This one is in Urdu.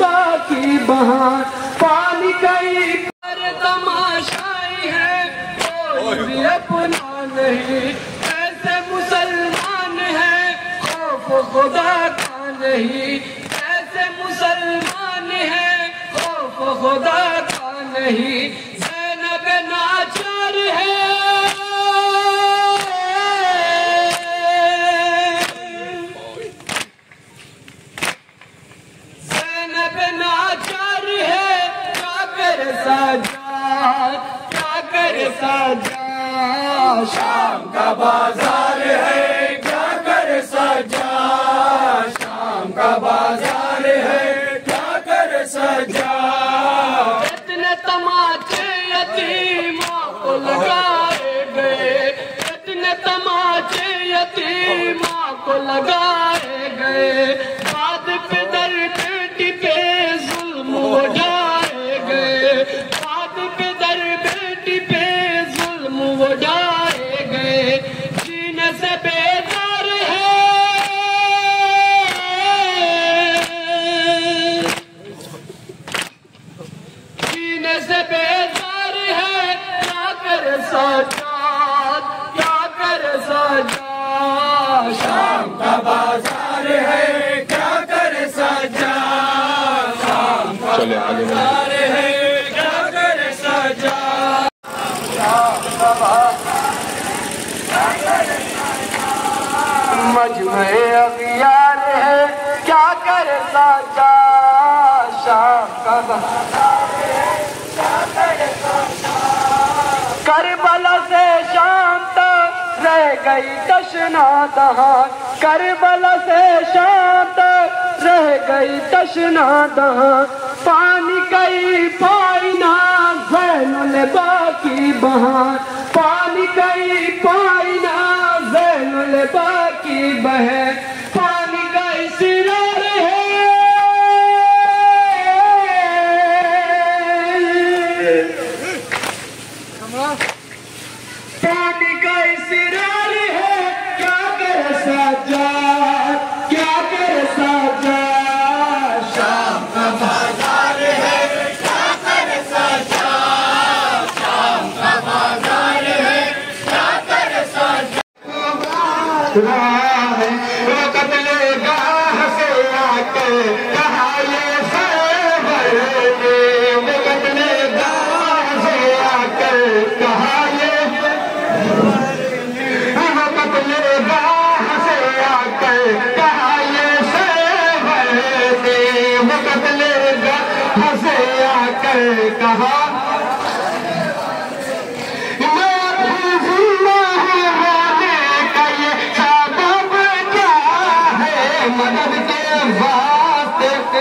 باقی بہان پانی گئی پر تماشائی ہے، کوئی اپنا نہیں، ایسے مسلمان ہے، خوف خدا کا نہیں، ایسے مسلمان ہے، خوف خدا کا نہیں۔ زینب ناچار ہے۔ کیا کر سجاد کیا کر سجاد شام کا بازار ہے۔ کیا کر سجاد شام کا بازار ہے۔ کیا کر سجاد اتنے تماچے یتیموں کو لگائے گئے۔ اتنے تماچے یتیموں کو لگائے گئے۔ کیا کر سجاد کیا کر سجاد شام کا بازار ہے کیا کر سجاد شام کا بازار ہے کیا کر سجاد مجمع اغیار ہے کیا کر سجاد شام کا بازار کربلا سے شام تک رہ گئی تشنا دہاں۔ کربلا سے شام تک رہ گئی تشنا دہاں۔ پانی کئی پائنا زین الباقی بہان پانی کئی پائنا زین الباقی بہن پانی کا اسرار ہے، کیا کر سجاد؟ کیا کر سجاد؟ شام کا بازار ہے، کیا کر سجاد؟ شام کا بازار ہے، کیا کر سجاد؟ وہ قتل گاہ سے آ کے آ کے کہا مدد کے واسطے